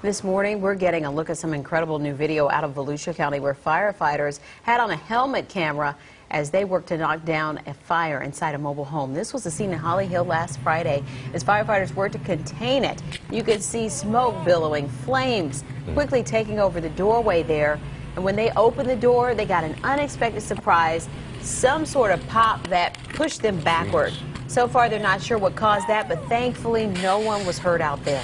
This morning, we're getting a look at some incredible new video out of Volusia County where firefighters had on a helmet camera as they worked to knock down a fire inside a mobile home. This was the scene in Holly Hill last Friday as firefighters worked to contain it. You could see smoke billowing, flames quickly taking over the doorway there. And when they opened the door, they got an unexpected surprise, some sort of pop that pushed them backward. So far, they're not sure what caused that, but thankfully, no one was hurt out there.